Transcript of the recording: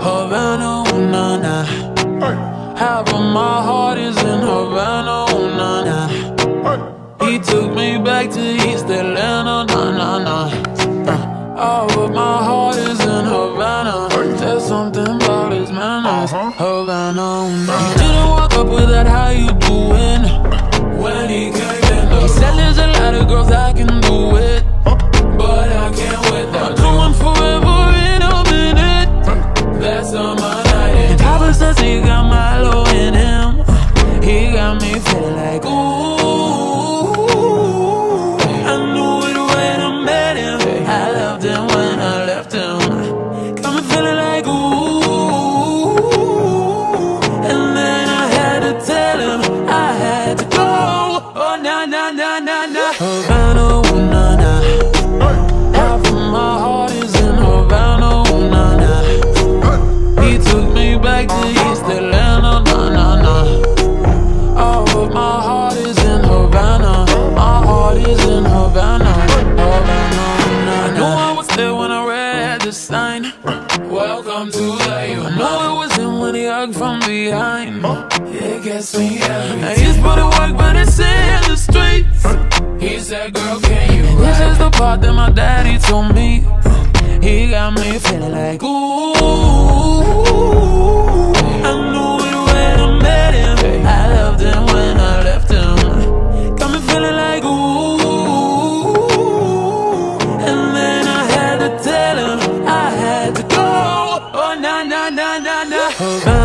Havana, ooh, na na. Half of my heart is in Havana, ooh, na na. He took me back to East Atlanta, na na na. Uh, all of my heart is me feeling like ooh. Sign. Welcome to the I know it was him when he hugged from behind. It gets me every time. He's put in work, but it's in the streets. He said, "Girl, can you?" And this is the part that my daddy told me. He got me feeling like ooh. Oh.